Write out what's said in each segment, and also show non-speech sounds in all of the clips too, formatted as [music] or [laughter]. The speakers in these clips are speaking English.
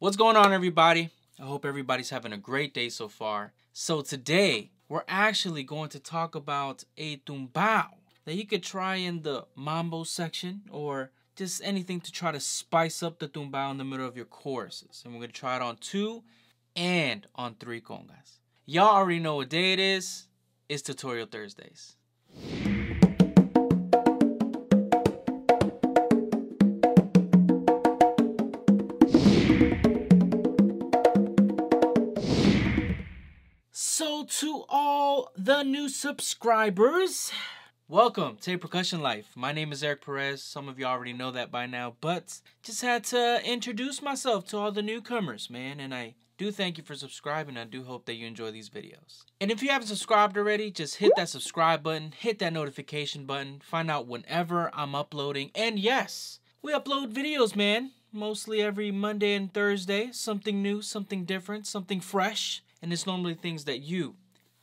What's going on, everybody? I hope everybody's having a great day so far. So, today we're actually going to talk about a tumbao that you could try in the mambo section or just anything to try to spice up the tumbao in the middle of your choruses. And we're going to try it on two and on three congas. Y'all already know what day it is. It's Tutorial Thursdays. To all the new subscribers, welcome to Percussion Life. My name is Eric Perez. Some of you already know that by now, but just had to introduce myself to all the newcomers, man. And I do thank you for subscribing. I do hope that you enjoy these videos. And if you haven't subscribed already, just hit that subscribe button, hit that notification button, find out whenever I'm uploading. And yes, we upload videos, man. Mostly every Monday and Thursday. Something new, something different, something fresh and it's normally things that you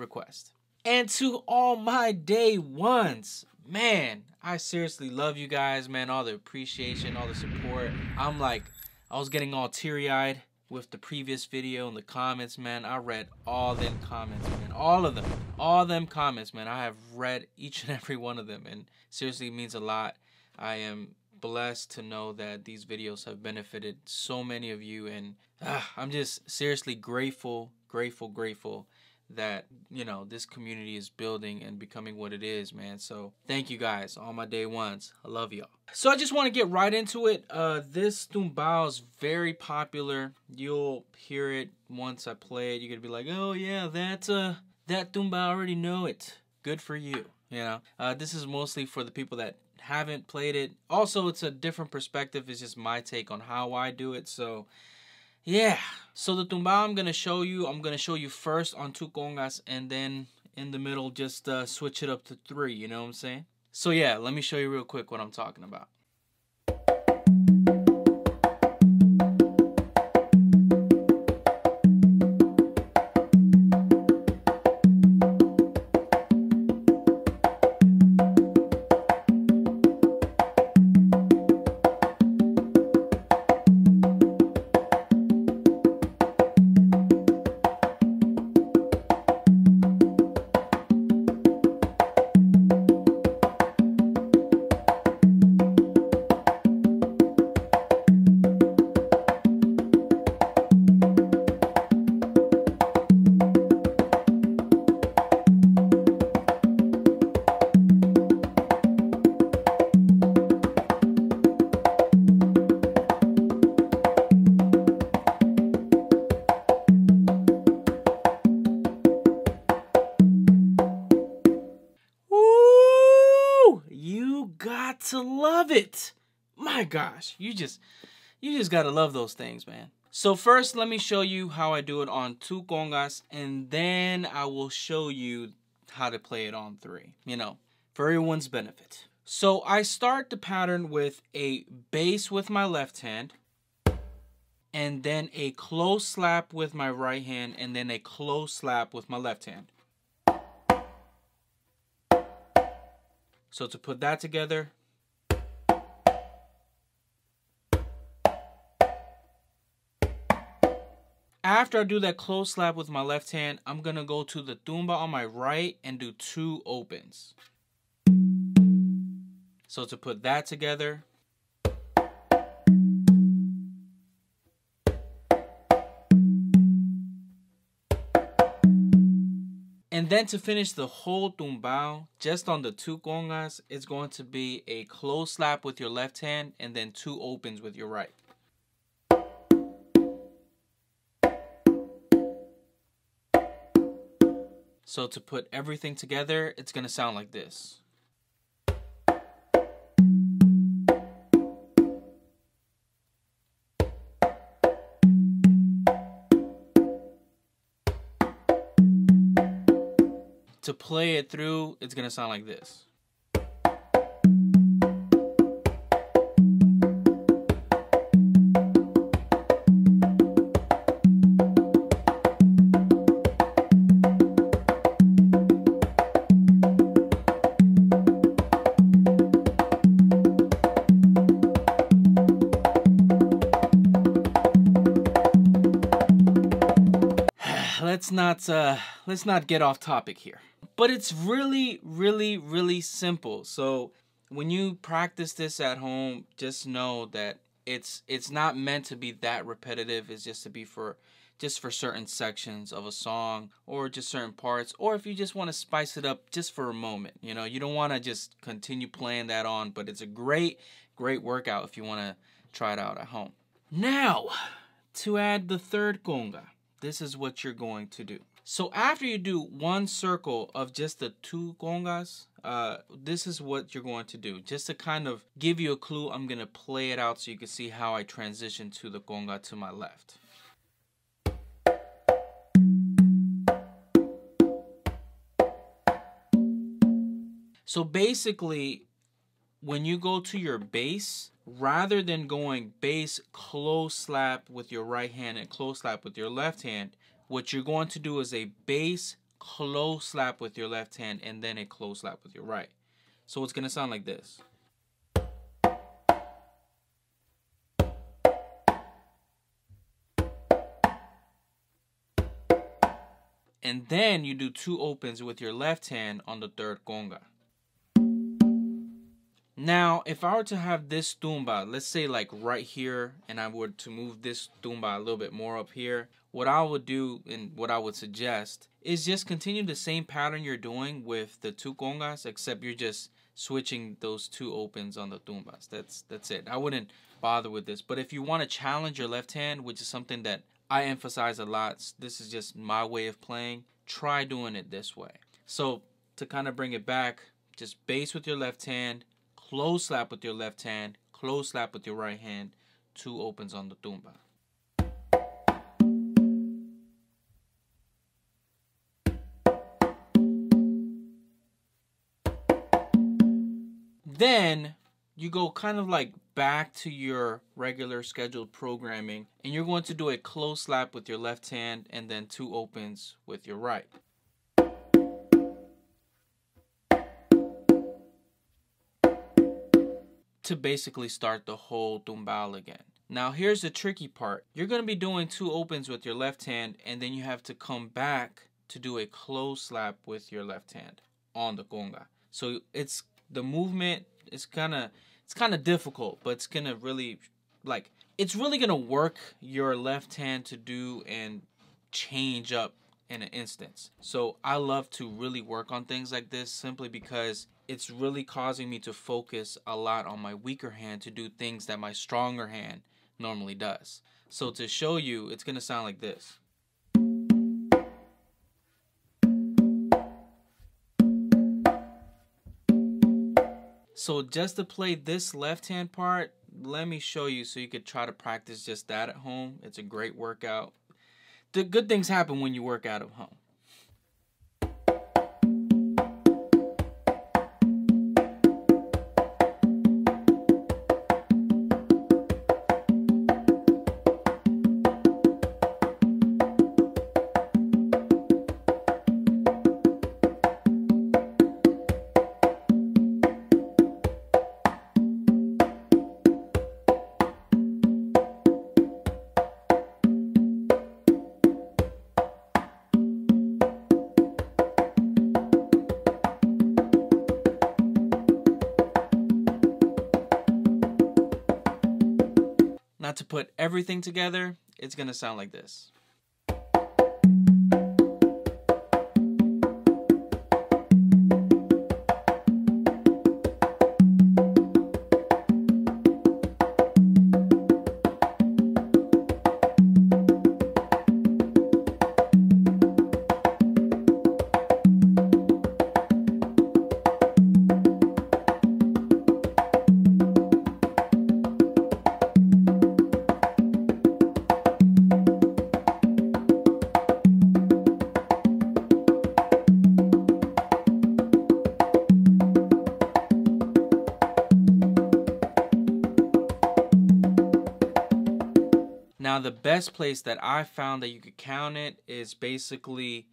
request. And to all my day ones, man, I seriously love you guys, man. All the appreciation, all the support. I'm like, I was getting all teary eyed with the previous video and the comments, man. I read all them comments, man. All of them. All them comments, man. I have read each and [laughs] every one of them. And seriously, means a lot. I am blessed to know that these videos have benefited so many of you. And ah, I'm just seriously grateful grateful, grateful that you know this community is building and becoming what it is man. So thank you guys all my day ones. I love y'all. So i just want to get right into it. Uh this tumbao is very popular. You'll hear it once i play it. You're gonna be like oh yeah that's uh that tumbao i already know it. Good for you you know? Uh this is mostly for the people that haven't played it. Also it's a different perspective. It's just my take on how i do it. So yeah. So the tumbao I'm gonna show you, I'm gonna show you first on two congas and then in the middle just uh, switch it up to three, you know what I'm saying? So yeah, let me show you real quick what I'm talking about. To love it. My gosh, you just you just got to love those things, man. So first, let me show you how I do it on two congas, and then I will show you how to play it on three, you know, for everyone's benefit. So I start the pattern with a bass with my left hand, and then a close slap with my right hand, and then a close slap with my left hand. So to put that together, After I do that close slap with my left hand, I'm to go to the tumba on my right and do two opens. So to put that together, And then to finish the whole tumbao, just on the two congas, it's going to be a close slap with your left hand and then two opens with your right. So to put everything together, it's going to sound like this. To play it through, it's going to sound like this. Let's not uh let's not get off topic here. But it's really really really simple. So when you practice this at home, just know that it's it's not meant to be that repetitive. It's just to be for just for certain sections of a song or just certain parts or if you just want to spice it up just for a moment you know you don't want to just continue playing that on but it's a great great workout if you want to try it out at home now to add the third conga this is what you're going to do. So after you do one circle of just the two congas uh, this is what you're going to do. Just to kind of give you a clue i'm going to play it out so you can see how i transition to the conga to my left. So basically, when you go to your bass, rather than going bass close slap with your right hand and close slap with your left hand, what you're going to do is a bass close slap with your left hand and then a close slap with your right. So it's going to sound like this. And then you do two opens with your left hand on the third conga. Now, if I were to have this tumba, let's say like right here, and I were to move this tumba a little bit more up here, what I would do and what I would suggest is just continue the same pattern you're doing with the two congas, except you're just switching those two opens on the tumbas. That's that's it. I wouldn't bother with this. But if you want to challenge your left hand, which is something that I emphasize a lot, this is just my way of playing, try doing it this way. So to kind of bring it back, just bass with your left hand, close slap with your left hand, close slap with your right hand, two opens on the tumba. Then you go kind of like back to your regular scheduled programming and you're going to do a close slap with your left hand and then two opens with your right. To basically start the whole tumbao again. Now here's the tricky part. You're going to be doing two opens with your left hand and then you have to come back to do a close slap with your left hand on the conga. So it's the movement is kind of it's kind of difficult, but it's going to really like it's really going to work your left hand to do and change up in an instance. So I love to really work on things like this simply because it's really causing me to focus a lot on my weaker hand to do things that my stronger hand normally does. So to show you, it's to sound like this. So just to play this left hand part, let me show you so you could try to practice just that at home. It's a great workout. The good things happen when you work out of home. Now to put everything together, it's going to sound like this. The best place that I found that you could count it is basically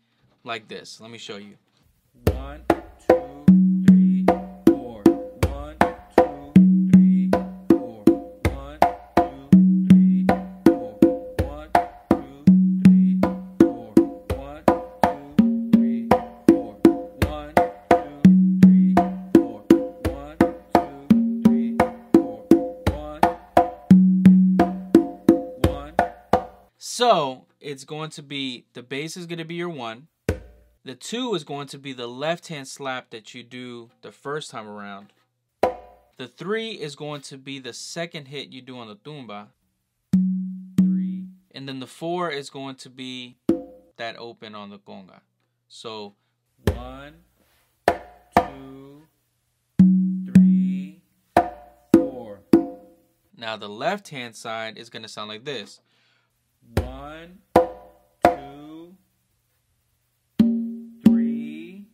like this. Let me show you. It's going to be the bass is going to be your one. The two is going to be the left hand slap that you do the first time around. The three is going to be the second hit you do on the tumba. Three. And then the four is going to be that open on the conga. So one, two, three, four. Now the left hand side is going to sound like this. One, two, three,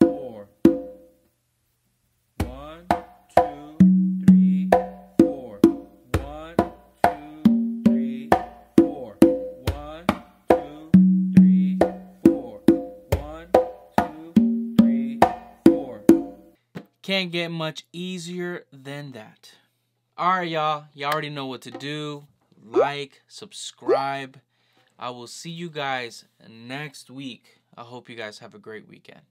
four. One, two, three, four. One, two, three, four. One, two, three, four. One, two, three, four. Can't get much easier than that. Alright, y'all. Y'all already know what to do like, subscribe. I will see you guys next week. I hope you guys have a great weekend.